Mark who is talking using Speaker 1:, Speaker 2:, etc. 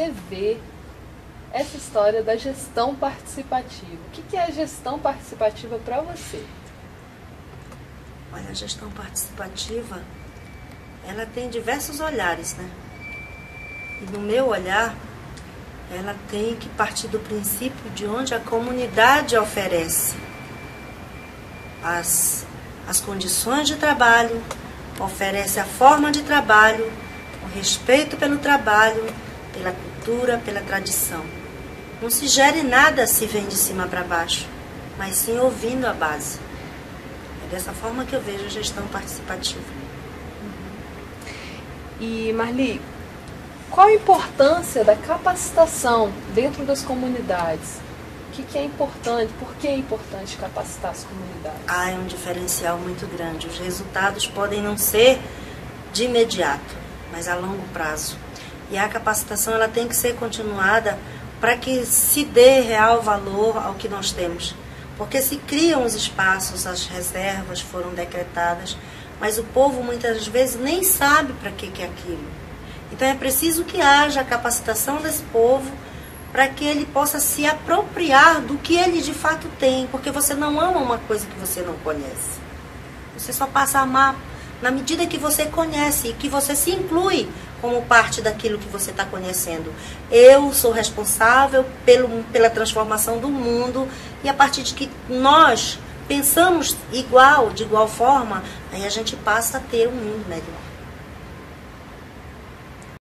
Speaker 1: entender essa história da gestão participativa. O que é a gestão participativa para você?
Speaker 2: Olha, a gestão participativa, ela tem diversos olhares, né? E no meu olhar, ela tem que partir do princípio de onde a comunidade oferece as, as condições de trabalho, oferece a forma de trabalho, o respeito pelo trabalho, pela cultura, pela tradição. Não se gere nada se vem de cima para baixo, mas sim ouvindo a base. É dessa forma que eu vejo a gestão participativa.
Speaker 1: E Marli, qual a importância da capacitação dentro das comunidades? O que, que, é importante? Por que é importante capacitar as comunidades?
Speaker 2: Ah, é um diferencial muito grande. Os resultados podem não ser de imediato, mas a longo prazo. E a capacitação ela tem que ser continuada para que se dê real valor ao que nós temos. Porque se criam os espaços, as reservas foram decretadas, mas o povo muitas vezes nem sabe para que, que é aquilo. Então é preciso que haja a capacitação desse povo para que ele possa se apropriar do que ele de fato tem, porque você não ama uma coisa que você não conhece. Você só passa a amar na medida que você conhece e que você se inclui como parte daquilo que você está conhecendo. Eu sou responsável pelo, pela transformação do mundo e a partir de que nós pensamos igual, de igual forma, aí a gente passa a ter um mundo melhor.